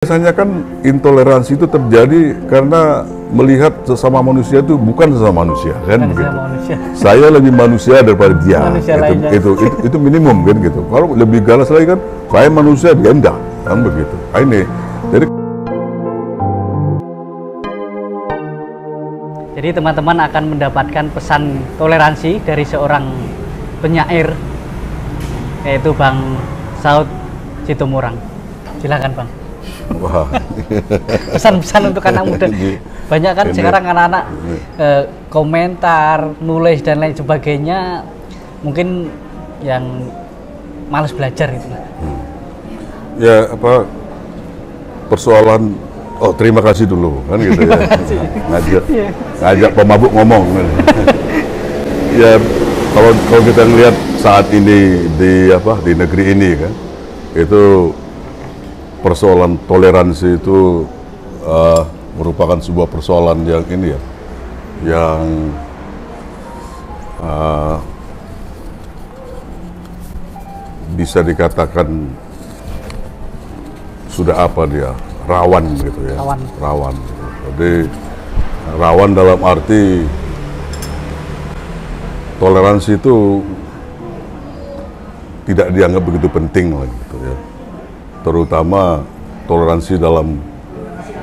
Biasanya kan intoleransi itu terjadi karena melihat sesama manusia itu bukan sesama manusia kan Bukan begitu. manusia. Saya lebih manusia daripada dia. Manusia itu, lainnya. itu, itu itu minimum kan gitu. Kalau lebih galas lagi kan saya manusia dia enggak kan begitu. Nah, ini jadi Jadi teman-teman akan mendapatkan pesan toleransi dari seorang penyair yaitu Bang Saud Situmorang. Silakan Bang. Wah Pesan-pesan untuk anak muda. Banyak kan Ini. sekarang anak-anak eh, komentar, nulis dan lain sebagainya mungkin yang malas belajar itu. ya apa persoalan oh terima kasih dulu kan gitu ya ngajak Iya. ngajak pemabuk ngomong kan. ya kalau kalau kita ngelihat saat ini di apa di negeri ini kan itu persoalan toleransi itu eh, merupakan sebuah persoalan yang ini ya yang eh, bisa dikatakan sudah apa dia rawan gitu ya Rawan. rawan gitu. jadi rawan dalam arti toleransi itu tidak dianggap begitu penting lah gitu ya terutama toleransi dalam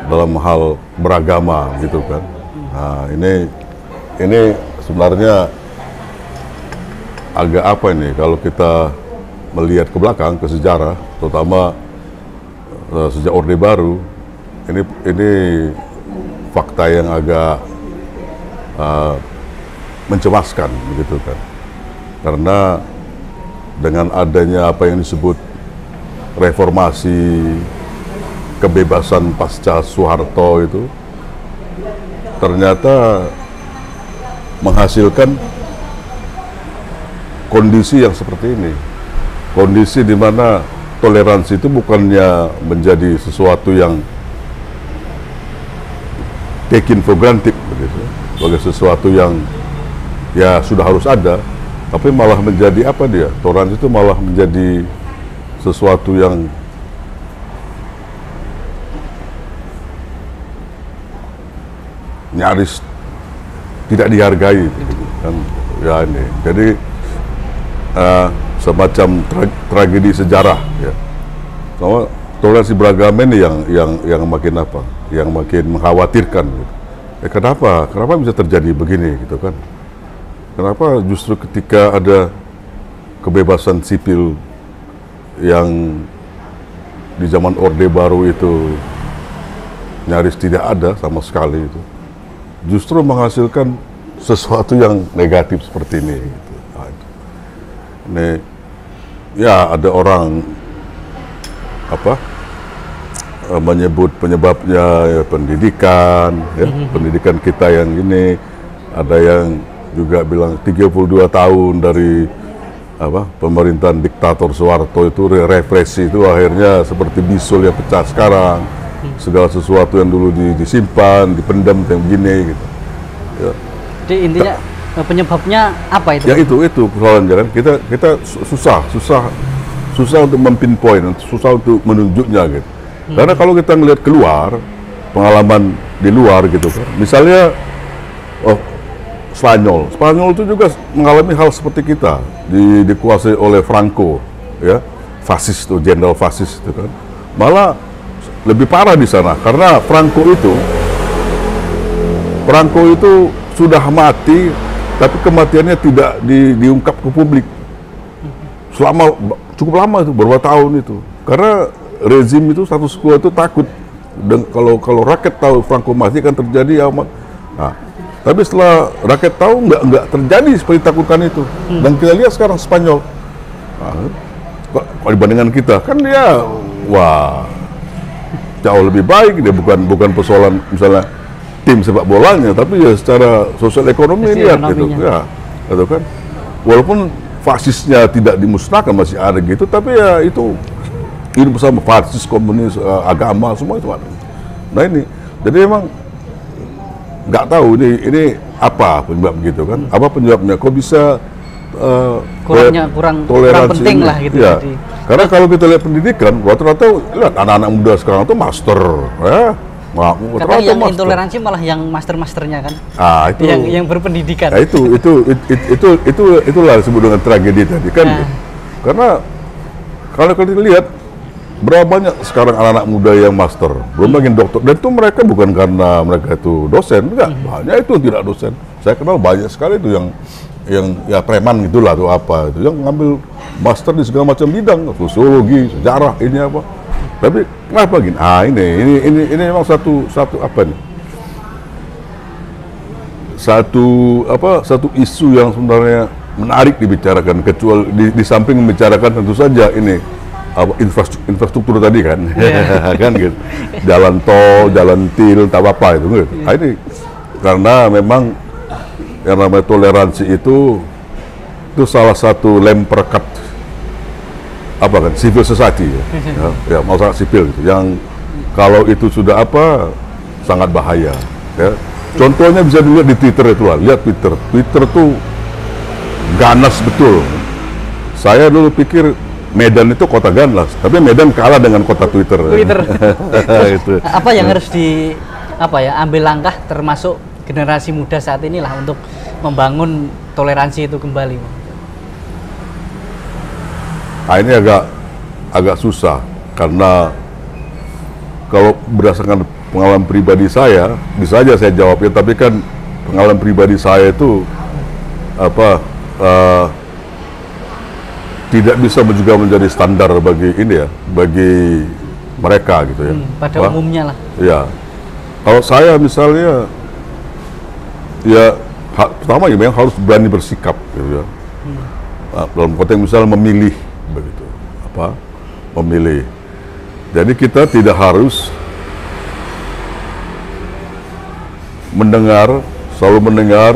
dalam hal beragama gitu kan. Nah ini ini sebenarnya agak apa ini kalau kita melihat ke belakang ke sejarah terutama eh, sejak Orde Baru ini ini fakta yang agak eh, mencemaskan begitu kan. Karena dengan adanya apa yang disebut reformasi kebebasan pasca Soeharto itu ternyata menghasilkan kondisi yang seperti ini. Kondisi di mana toleransi itu bukannya menjadi sesuatu yang taken for granted begitu. Sebagai sesuatu yang ya sudah harus ada tapi malah menjadi apa dia? Toleransi itu malah menjadi sesuatu yang nyaris tidak dihargai. Kan ya ini. Jadi eh, semacam tra- tragedi sejarah ya. Sama toleransi beragama ini yang yang yang makin apa? Yang makin mengkhawatirkan gitu. eh, kenapa? Kenapa bisa terjadi begini gitu kan? Kenapa justru ketika ada kebebasan sipil yang di zaman Orde Baru itu nyaris tidak ada sama sekali itu justru menghasilkan sesuatu yang negatif seperti ini gitu. Nah, itu. ini ya ada orang apa eh, menyebut penyebabnya ya, pendidikan ya pendidikan kita yang ini ada yang juga bilang 32 tahun dari apa pemerintahan diktator Soeharto itu re- represi itu akhirnya seperti bisul yang pecah sekarang. Segala sesuatu yang dulu di- disimpan dipendam yang begini gitu. Ya, Jadi intinya eh, penyebabnya apa itu? ya itu itu persoalannya kan kita kita su- susah susah susah untuk mempinpoint susah untuk menunjuknya gitu. Karena kalau kita ngelihat keluar pengalaman di luar gitu kan. Misalnya oh Spanyol Spanyol itu juga mengalami hal seperti kita di, dikuasai oleh Franco ya fasis tuh jenderal fasis itu kan malah lebih parah di sana karena Franco itu Franco itu sudah mati, tapi kematiannya tidak di- diungkap ke publik. Selama cukup lama itu, beberapa tahun itu. Karena rezim itu status quo itu takut. Dan kalau kalau rakyat tahu Franco mati kan terjadi amat. Nah, tapi setelah rakyat tahu nggak nggak terjadi seperti takutkan itu. Dan kita lihat sekarang Spanyol. Nah, kalau dibandingkan kita? Kan dia wah jauh lebih baik. Dia bukan bukan persoalan misalnya tim sepak bolanya tapi ya secara sosial ekonomi Sisi lihat gitu. ya gitu kan? Walaupun fasisnya tidak dimusnahkan masih ada gitu tapi ya itu hidup bersama fasis komunis eh, agama semua itu ada. Nah ini. Jadi emang nggak tahu ini ini apa penyebab gitu kan apa penyebabnya kok bisa eh, Kurangnya kurang kurang toleransi penting ini. lah gitu. Iya. Jadi Karena kalau kita lihat pendidikan, rata-rata lihat anak-anak muda sekarang tuh master, ya. Ma- Karena yang master. intoleransi malah yang master-masternya kan, Ah, itu. yang yang berpendidikan. Nah, itu itu it- it- itu itu itulah disebut dengan tragedi tadi kan. Nah. Karena kalau kita lihat berapa banyak sekarang anak-anak muda yang master, belum lagi dokter. Dan itu mereka bukan karena mereka itu dosen, enggak. Banyak itu tidak dosen. Saya kenal banyak sekali itu yang yang ya preman gitulah atau apa itu yang ngambil master di segala macam bidang, sosiologi, sejarah, ini apa. Tapi kenapa gini? Ah ini ini ini ini memang satu satu apa nih? satu apa satu isu yang sebenarnya menarik dibicarakan kecuali di, di samping membicarakan tentu saja ini apa infrastruktur, infrastruktur tadi kan? Kan gitu. Jalan tol jalan til tak apa itu gitu. Nah, ini karena memang yang namanya toleransi itu itu salah satu lem perekat apa kan civil society ya, ya, ya masyarakat sipil gitu. Yang kalau itu sudah apa sangat bahaya ya. Contohnya bisa dilihat di Twitter itu lah lihat Twitter. Twitter tuh ganas betul. Saya dulu pikir Medan itu kota ganas tapi Medan kalah dengan kota Twitter Twitter. itu apa yang harus di apa ya ambil langkah termasuk generasi muda saat inilah untuk membangun toleransi itu kembali. Nah, ini agak agak susah karena kalau berdasarkan pengalaman pribadi saya bisa aja saya jawabnya tapi kan pengalaman pribadi saya itu apa eh, tidak bisa juga menjadi standar bagi ini ya bagi mereka gitu ya. Hmm, pada Wah, umumnya lah. Ya, kalau saya misalnya, ya ha- pertama ya memang harus berani bersikap, gitu ya. Nah, dalam konteks misalnya memilih, begitu, apa, memilih. Jadi kita tidak harus mendengar, selalu mendengar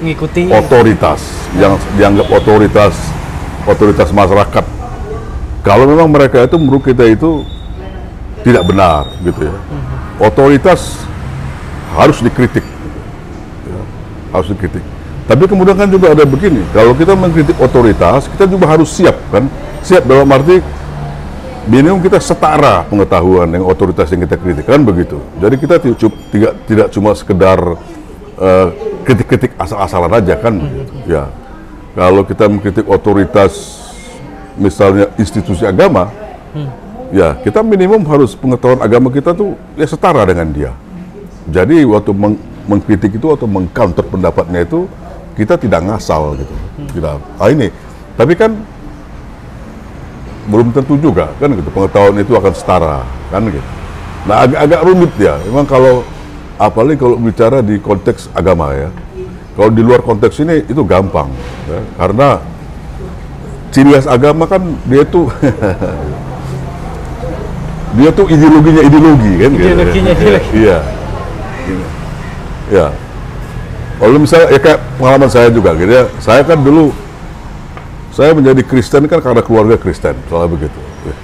Mengikuti otoritas yang dianggap otoritas otoritas masyarakat. Kalau memang mereka itu menurut kita itu tidak benar gitu ya. Otoritas harus dikritik. Ya, harus dikritik. Tapi kemudian kan juga ada begini, kalau kita mengkritik otoritas, kita juga harus siap kan? Siap dalam arti minimum kita setara pengetahuan dengan otoritas yang kita kritik kan begitu. Jadi kita tidak tidak cuma sekedar eh, kritik-kritik asal-asalan aja kan begitu. Ya. Kalau kita mengkritik otoritas misalnya institusi agama, ya kita minimum harus pengetahuan agama kita tuh ya setara dengan dia. Jadi waktu meng- mengkritik itu atau mengcounter pendapatnya itu kita tidak ngasal gitu. Tidak. Ah ini. Tapi kan belum tentu juga kan gitu pengetahuan itu akan setara kan gitu. Nah agak-agak rumit ya. Memang kalau apalagi kalau bicara di konteks agama ya. Kalau di luar konteks ini itu gampang ya. karena ciri khas agama kan dia tuh dia tuh ideologinya ideologi kan gitu. Ideologinya ideologi. Iya. Gini. Ya. Kalau misalnya ya kayak pengalaman saya juga gitu ya. Saya kan dulu saya menjadi Kristen kan karena keluarga Kristen, soalnya begitu. Ya.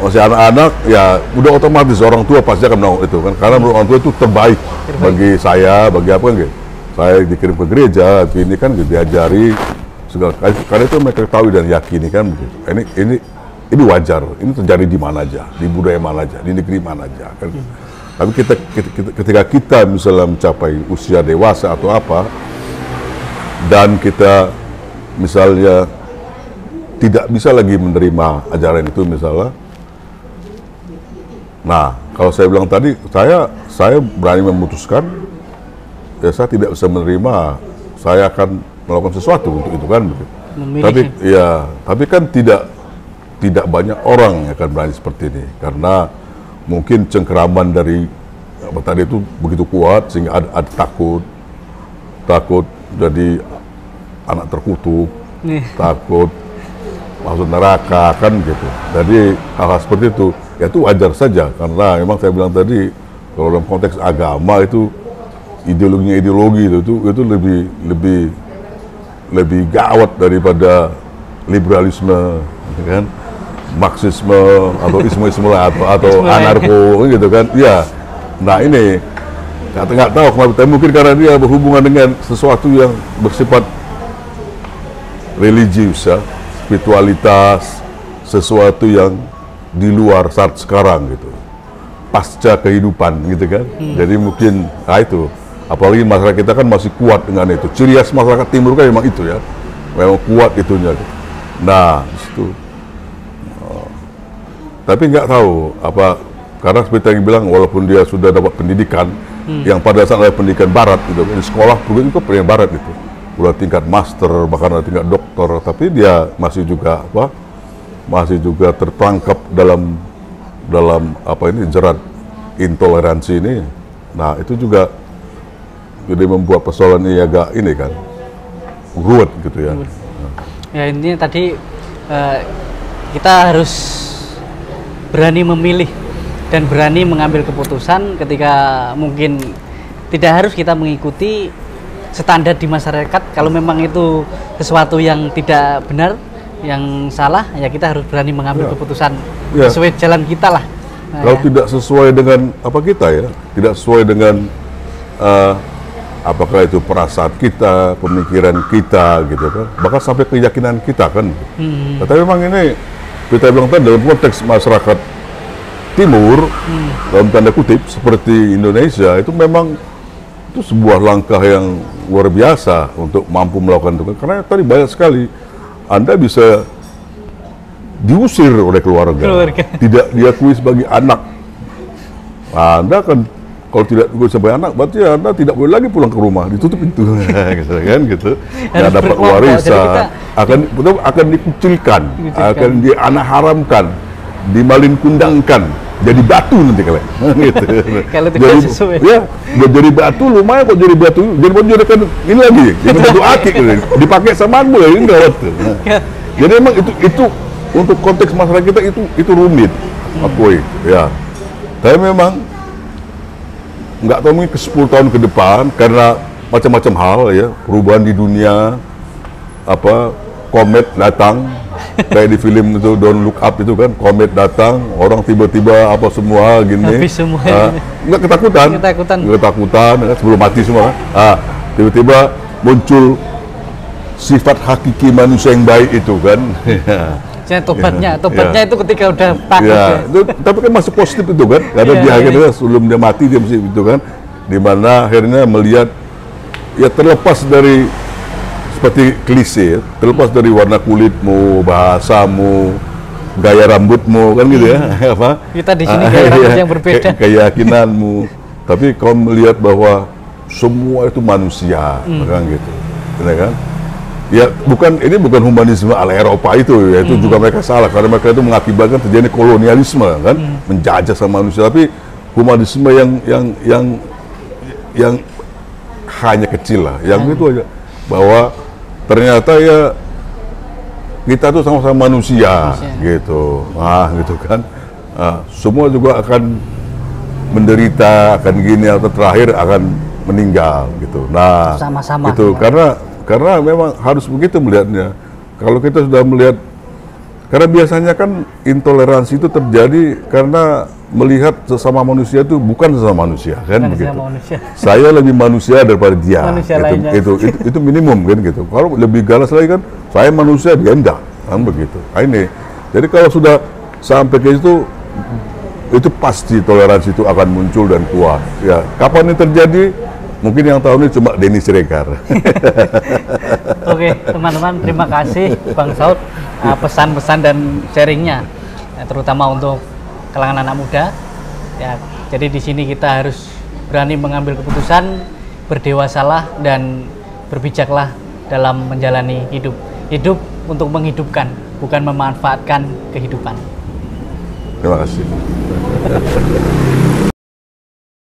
Masih anak-anak, ya udah otomatis orang tua pasti akan melakukan itu kan, karena menurut orang tua itu terbaik, bagi saya, bagi apa kan gitu. Saya dikirim ke gereja, ini kan diajari segala karena itu mereka ketahui dan yakini kan. Begitu. Ini ini ini wajar, ini terjadi di mana aja, di budaya mana aja, di negeri mana aja? Kan. Tapi kita, kita, kita- ketika kita misalnya mencapai usia dewasa atau apa, dan kita misalnya tidak bisa lagi menerima ajaran itu misalnya nah kalau saya bilang tadi saya saya berani memutuskan ya saya tidak bisa menerima saya akan melakukan sesuatu untuk itu kan begitu Memilih. tapi ya tapi kan tidak tidak banyak orang yang akan berani seperti ini karena mungkin cengkeraman dari apa tadi itu begitu kuat sehingga ada, ada takut takut jadi anak terkutuk Nih. takut masuk neraka kan gitu. Jadi hal-hal seperti itu ya itu wajar saja karena memang saya bilang tadi kalau dalam konteks agama itu ideologinya ideologi itu itu, itu lebih lebih lebih gawat daripada liberalisme gitu kan marxisme atau isme-isme atau atau lain. anarko gitu kan ya nah ini nggak nggak tahu tapi mungkin karena dia berhubungan dengan sesuatu yang bersifat religius ya, spiritualitas, sesuatu yang di luar saat sekarang gitu. Pasca kehidupan gitu kan. Jadi mungkin nah itu apalagi masyarakat kita kan masih kuat dengan itu. Ciri khas masyarakat timur kan memang itu ya. Memang kuat itunya. gitu. Nah, di situ Oh. tapi nggak tahu apa karena seperti yang bilang walaupun dia sudah dapat pendidikan yang pada saat ada pendidikan barat gitu di sekolah juga itu pendidikan barat itu udah tingkat master bahkan ada tingkat doktor tapi dia masih juga apa masih juga terperangkap dalam dalam apa ini jerat intoleransi ini nah itu juga jadi membuat persoalan ini agak ini kan ruwet gitu ya Ya intinya tadi eh, kita harus berani memilih dan berani mengambil keputusan ketika mungkin tidak harus kita mengikuti standar di masyarakat kalau memang itu sesuatu yang tidak benar yang salah ya kita harus berani mengambil Ya. keputusan Ya. sesuai jalan kita lah Nah, Kalau ya. tidak sesuai dengan apa kita ya, tidak sesuai dengan eh, apakah itu perasaan kita, pemikiran kita gitu kan, bahkan sampai keyakinan kita kan. Hmm. Tapi memang ini kita bilang tadi dalam konteks masyarakat timur dalam tanda kutip seperti Indonesia itu memang itu sebuah langkah yang luar biasa untuk mampu melakukan itu karena tadi banyak sekali Anda bisa diusir oleh keluarga, Keluarga. tidak diakui sebagai anak. Nah, anda kan kalau tidak diakui sebagai anak, berarti Anda tidak boleh lagi pulang ke rumah, ditutup pintu, gitu kan, gitu. Nggak Harus dapat warisan, akan betul akan dikucilkan, Dikucilkan. akan dianak haramkan, dimalin kundangkan, jadi batu nanti kalian. gitu. Kalau tidak Jadi- sesuai. Ya, udah jadi batu lumayan kok jadi batu, jadi batu jadi kan ini lagi, jadi batu akik, gitu. dipakai samaan boleh ini gawat tuh. Nah. Ya. Jadi memang itu itu untuk konteks masyarakat kita itu itu rumit, akui, ya. Tapi memang nggak tahu mungkin ke 10 tahun ke depan karena macam-macam hal ya perubahan di dunia apa komet datang kayak di film itu Don't Look Up itu kan komet datang orang tiba-tiba apa semua gini Habis semua. Ah, nggak ketakutan Ketakutan. Nggak ketakutan ya, sebelum mati semua kan. ah tiba-tiba muncul sifat hakiki manusia yang baik itu kan Jadi tobatnya, Ya. tobatnya Ya. itu ketika udah takut ya, ya. itu, tapi kan masih positif itu kan karena Iya, di iya. akhirnya sebelum dia mati dia mesti itu kan di mana akhirnya melihat ya terlepas dari seperti klise ya, terlepas dari warna kulitmu bahasamu gaya rambutmu kan gitu ya apa Kita di sini Ah, gaya rambut iya, yang berbeda. ke- keyakinanmu tapi kau melihat bahwa semua itu manusia Hmm. kan gitu ya kan ya bukan ini bukan humanisme ala Eropa itu ya itu Hmm. juga mereka salah karena mereka itu mengakibatkan terjadi kolonialisme kan Hmm. menjajah sama manusia tapi humanisme yang yang yang yang hanya kecil lah yang Hmm. itu aja bahwa ternyata ya kita tuh sama-sama manusia, Manusia. gitu ah gitu kan Ah, semua juga akan menderita akan gini atau terakhir akan meninggal gitu nah Sama-sama. itu karena karena memang harus begitu melihatnya. Kalau kita sudah melihat karena biasanya kan intoleransi itu terjadi karena melihat sesama manusia itu bukan sesama manusia kan Bukan begitu? manusia. saya lebih manusia daripada dia Manusia itu, lainnya. itu, itu itu minimum kan gitu. Kalau lebih galas lagi kan saya manusia dia enggak kan begitu? Nah, ini. Jadi kalau sudah sampai ke situ itu pasti toleransi itu akan muncul dan kuat. Ya kapan ini terjadi mungkin yang tahu ini cuma Denny Siregar Oke, teman-teman, terima kasih Bang Saud uh, pesan-pesan dan sharingnya, ya, terutama untuk kalangan anak muda. Ya, jadi di sini kita harus berani mengambil keputusan, berdewasalah dan berbijaklah dalam menjalani hidup. Hidup untuk menghidupkan, bukan memanfaatkan kehidupan. terima kasih